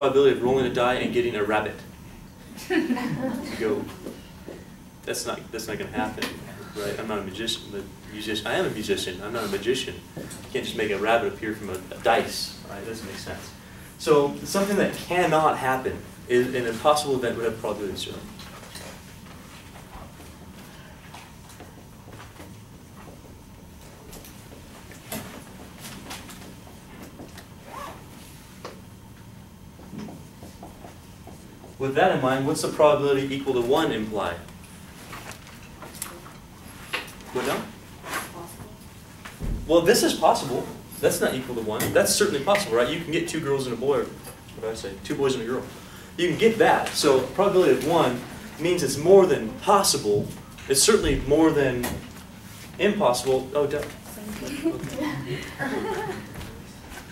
probability of rolling a die and getting a rabbit. You go, that's not, that's not gonna happen, right? I'm not a magician, but musician, I am a musician, I'm not a magician. You can't just make a rabbit appear from a, a dice, right? It doesn't make sense. So something that cannot happen, is an impossible event would have probability of zero. With that in mind, what's the probability equal to 1 imply? What now? Well, this is possible. That's not equal to 1. That's certainly possible, right? You can get two girls and a boy, or what did I say? Two boys and a girl. You can get that. So probability of 1 means it's more than possible. It's certainly more than impossible. Oh, duh.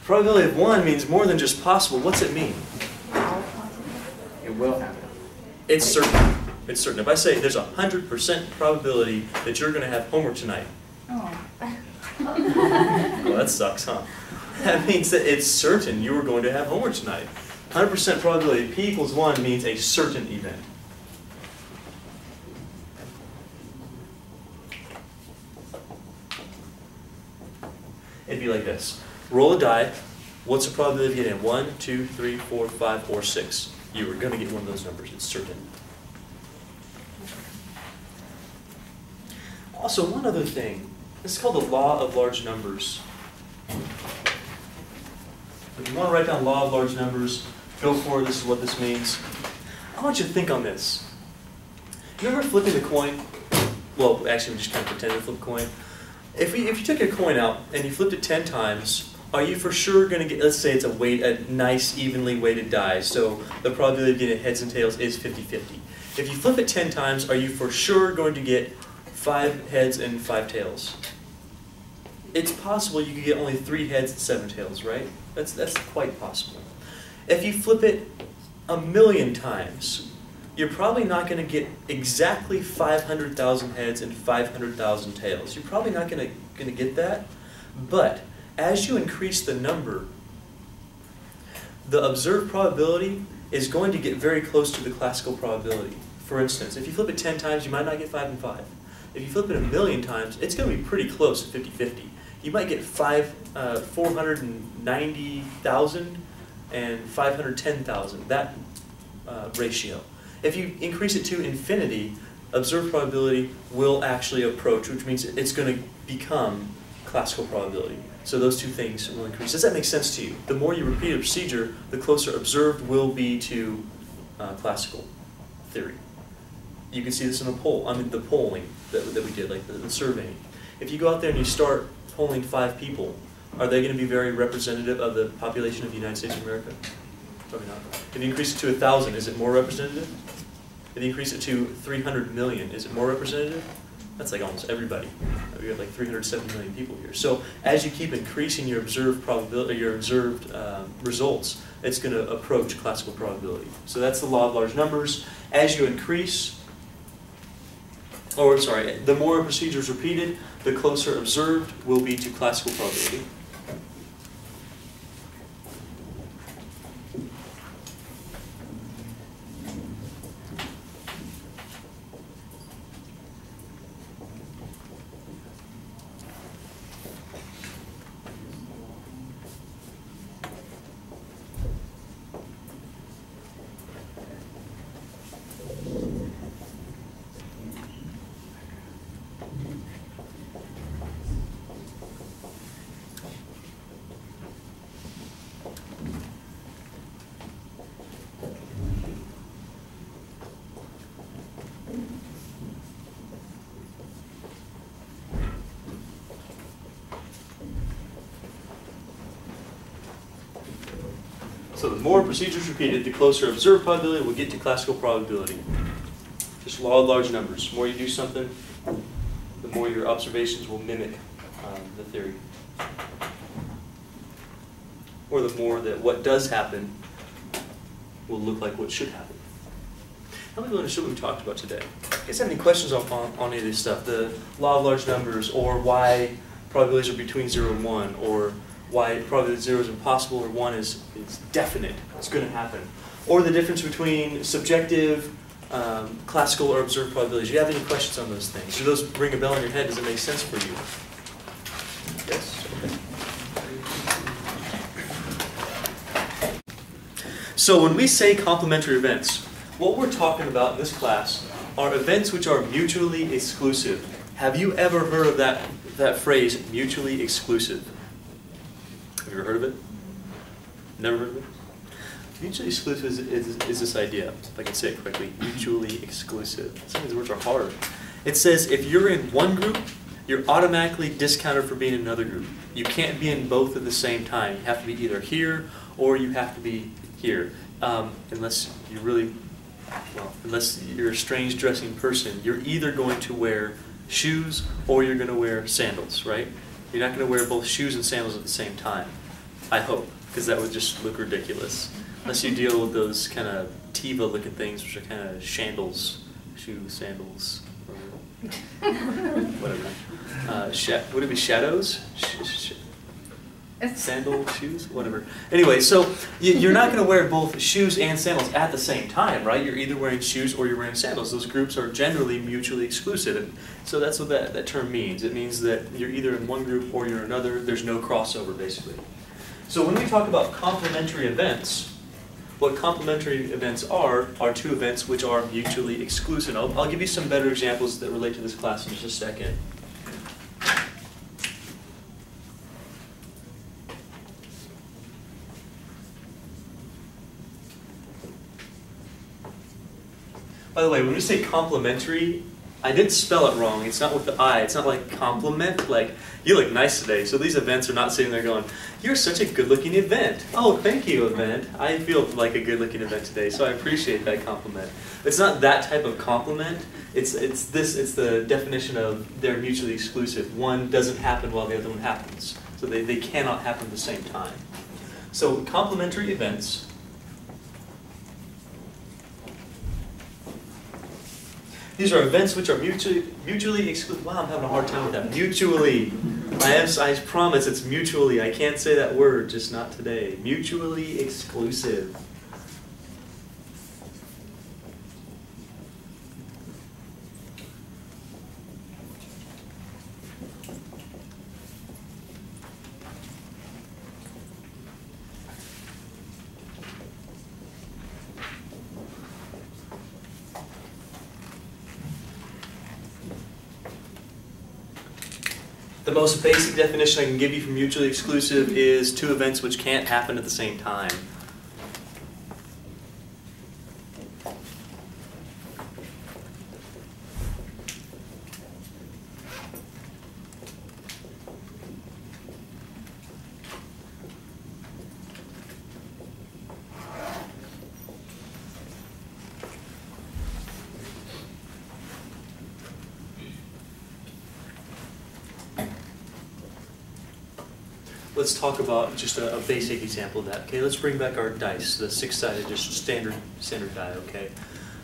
Probability of 1 means more than just possible. What's it mean? It will happen. It's certain. It's certain. If I say there's a hundred percent probability that you're going to have homework tonight, Oh. well, that sucks, huh? That means that it's certain you are going to have homework tonight. Hundred percent probability p equals one means a certain event. It'd be like this: roll a die. What's the probability of getting it? One, two, three, four, five, or six? You are going to get one of those numbers. It's certain. Also, one other thing. This is called the law of large numbers. If you want to write down law of large numbers, go for it. This is what this means. I want you to think on this. You remember flipping the coin? Well, actually, we just kind of pretend to flip a coin. If, we, if you took a coin out and you flipped it 10 times, are you for sure going to get, let's say it's a weight, a nice evenly weighted die, so the probability of getting heads and tails is 50-50. If you flip it 10 times, are you for sure going to get five heads and five tails? It's possible you could get only three heads and seven tails, right? That's, that's quite possible. If you flip it a million times, you're probably not going to get exactly 500,000 heads and 500,000 tails. You're probably not going to, going to get that, but as you increase the number, the observed probability is going to get very close to the classical probability. For instance, if you flip it 10 times, you might not get 5 and 5. If you flip it a million times, it's going to be pretty close to 50-50. You might get five, uh, 490,000 and 510,000, that uh, ratio. If you increase it to infinity, observed probability will actually approach, which means it's going to become classical probability. So those two things will increase. Does that make sense to you? The more you repeat a procedure, the closer observed will be to uh, classical theory. You can see this in the poll, I mean the polling that, that we did, like the, the surveying. If you go out there and you start polling five people, are they going to be very representative of the population of the United States of America? Probably not. If you increase it to a thousand, is it more representative? If you increase it to 300 million, is it more representative? That's like almost everybody. We have like 307 million people here. So as you keep increasing your observed probability, your observed uh, results, it's going to approach classical probability. So that's the law of large numbers. As you increase, or sorry, the more a procedure is repeated, the closer observed will be to classical probability. So the more procedures repeated, the closer observed probability will get to classical probability. Just law of large numbers. The more you do something, the more your observations will mimic um, the theory. Or the more that what does happen will look like what should happen. How many understood what we talked about today? You guys have any questions on, on, on any of this stuff? The law of large numbers, or why probabilities are between 0 and 1, or why probability zero is impossible or one is, is definite, it's going to happen. Or the difference between subjective, um, classical, or observed probabilities. Do you have any questions on those things? Do those ring a bell in your head? Does it make sense for you? Yes? Okay. So when we say complementary events, what we're talking about in this class are events which are mutually exclusive. Have you ever heard of that, that phrase, mutually exclusive? Have you ever heard of it? Never heard of it? Mutually exclusive is, is, is this idea, if I can say it correctly, mutually exclusive. Some of these words are hard. It says if you're in one group, you're automatically discounted for being in another group. You can't be in both at the same time. You have to be either here or you have to be here. Um, unless you really, well, unless you're a strange dressing person, you're either going to wear shoes or you're going to wear sandals, right? You're not going to wear both shoes and sandals at the same time. I hope, because that would just look ridiculous. Unless you deal with those kind of Teva looking things, which are kind of shandals, shoe sandals, or whatever. Uh, would it be shadows? Sh- sh- sandal shoes, whatever. Anyway, so you, you're not going to wear both shoes and sandals at the same time, right? You're either wearing shoes or you're wearing sandals. Those groups are generally mutually exclusive. And so that's what that, that term means. It means that you're either in one group or you're in another. There's no crossover, basically. So when we talk about complementary events, what complementary events are, are two events which are mutually exclusive. I'll, I'll give you some better examples that relate to this class in just a second. By the way, when we say complementary, I did spell it wrong. It's not with the I. It's not like compliment. Like you look nice today. So these events are not sitting there going, "You're such a good-looking event." Oh, thank you, event. I feel like a good-looking event today, so I appreciate that compliment. It's not that type of compliment. It's it's this. It's the definition of they're mutually exclusive. One doesn't happen while the other one happens. So they, they cannot happen at the same time. So complementary events These are events which are mutually mutually exclusive. Wow, I'm having a hard time with that. Mutually. I, I promise it's mutually. I can't say that word, just not today. Mutually exclusive. Most basic definition I can give you for mutually exclusive is two events which can't happen at the same time. Let's talk about just a, a, basic example of that. Okay, let's bring back our dice, the six-sided, just standard standard die. Okay,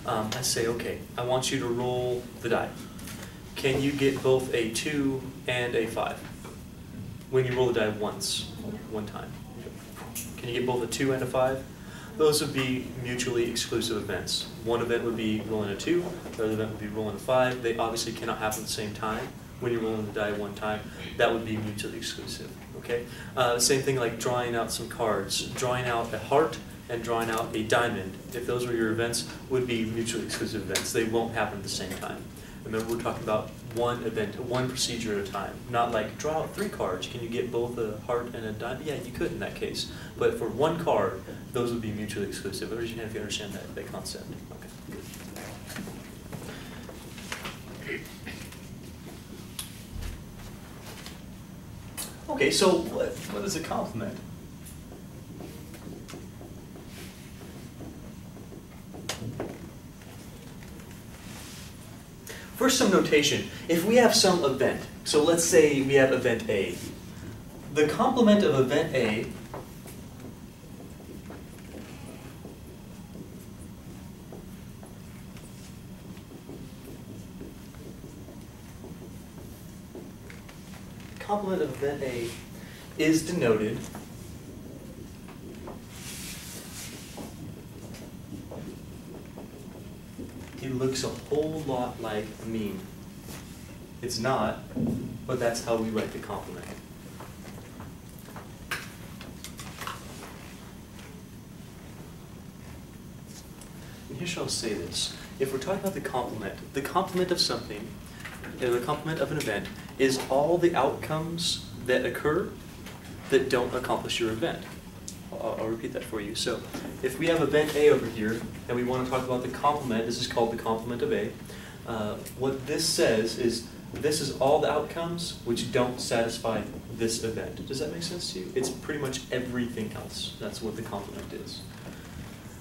um, I say, okay, I want you to roll the die. Can you get both a two and a five when you roll the die once, one time? Can you get both a two and a five? Those would be mutually exclusive events. One event would be rolling a two, the other event would be rolling a five. They obviously cannot happen at the same time when you're rolling the die one time. That would be mutually exclusive. Okay. Uh, same thing like drawing out some cards, drawing out a heart and drawing out a diamond. If those were your events, would be mutually exclusive events. They won't happen at the same time. Remember, we're talking about one event, one procedure at a time. Not like draw out three cards. Can you get both a heart and a diamond? Yeah, you could in that case. But for one card, those would be mutually exclusive. Your hand if you understand that, that concept. Okay. So what, what is a complement? First, some notation. If we have some event, so let's say we have event A. The complement of event A complement of event A is denoted it looks a whole lot like a mean. It's not, but that's how we write the complement. And here's how I'll say this. If we're talking about the complement, the complement of something, the complement of an event, is all the outcomes that occur that don't accomplish your event. I'll, I'll repeat that for you. So if we have event A over here, and we want to talk about the complement, this is called the complement of A. Uh, what this says is this is all the outcomes which don't satisfy this event. Does that make sense to you? It's pretty much everything else. That's what the complement is.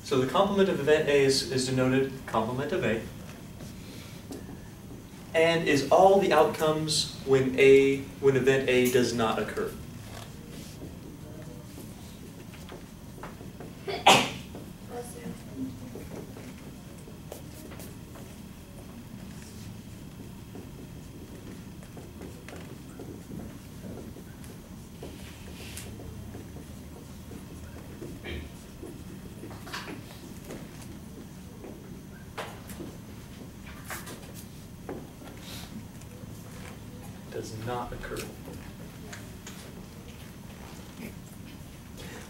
So the complement of event A is, is denoted complement of A, and is all the outcomes when A when event A does not occur. not occur.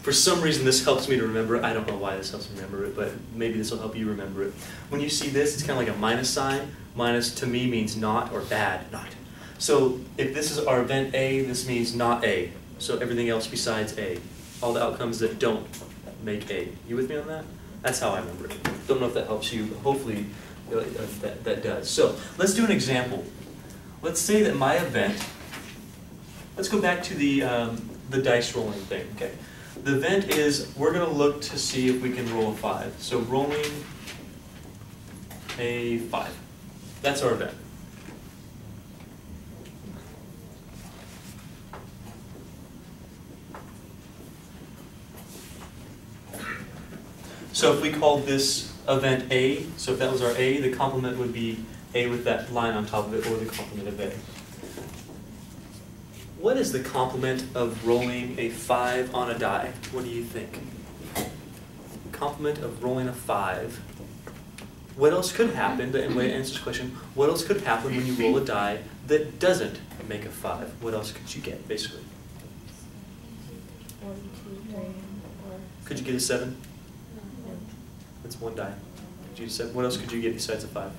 For some reason, this helps me to remember. I don't know why this helps me remember it, but maybe this will help you remember it. When you see this, it's kind of like a minus sign. Minus to me means not or bad, not. So if this is our event A, this means not A. So everything else besides A. All the outcomes that don't make A. You with me on that? That's how I remember it. Don't know if that helps you, but hopefully uh, that, that does. So let's do an example. Let's say that my event, let's go back to the, um, the dice rolling thing, okay? The event is, we're gonna look to see if we can roll a five. So rolling a five. That's our event. So if we called this event A, so if that was our A, the complement would be A with that line on top of it, or the complement of A. What is the complement of rolling a five on a die? What do you think? Complement of rolling a five. What else could happen, the way to answer this question, what else could happen when you roll a die that doesn't make a five? What else could you get, basically? One, two, three, four. Could you get a seven? That's one die. Could you get a seven? What else could you get besides a five?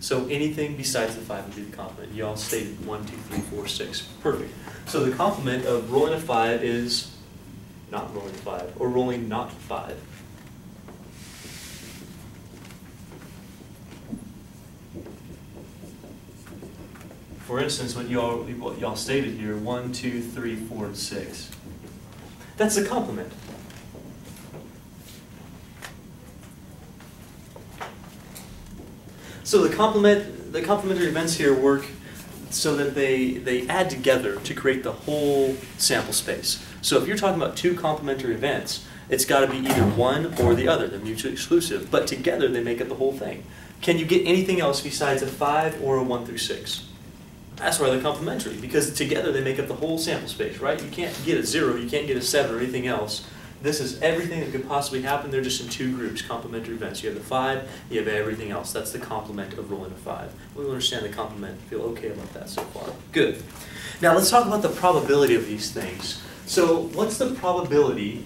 So anything besides the five would be the complement. You all stated one, two, three, four, six. Perfect. So the complement of rolling a five is not rolling a five, or rolling not five. For instance, what y'all what y'all stated here, one, two, three, four, and six. That's a complement. So the complement, the complementary events here work so that they, they add together to create the whole sample space. So if you're talking about two complementary events, it's got to be either one or the other. They're mutually exclusive, but together they make up the whole thing. Can you get anything else besides a five or a one through six? That's why they're complementary, because together they make up the whole sample space, right? You can't get a zero, you can't get a seven or anything else. This is everything that could possibly happen. They're just in two groups, complementary events. You have the five, you have everything else. That's the complement of rolling a five. We understand the complement, feel okay about that so far. Good. Now let's talk about the probability of these things. So what's the probability